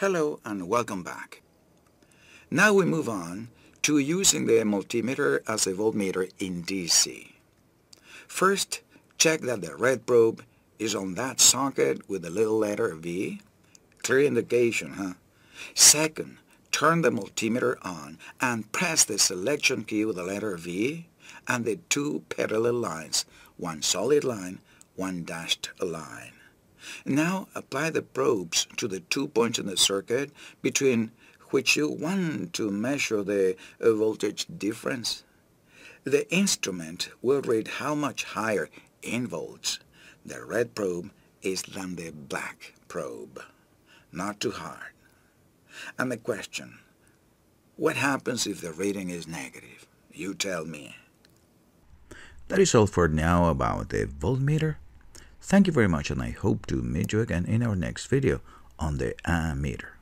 Hello and welcome back. Now we move on to using the multimeter as a voltmeter in DC. First, check that the red probe is on that socket with the little letter V. Clear indication, huh? Second, turn the multimeter on and press the selection key with the letter V and the two parallel lines, one solid line, one dashed line. Now apply the probes to the two points in the circuit between which you want to measure the voltage difference. The instrument will read how much higher in volts the red probe is than the black probe. Not too hard. And the question, what happens if the reading is negative? You tell me. That is all for now about the voltmeter. Thank you very much and I hope to meet you again in our next video on the ammeter.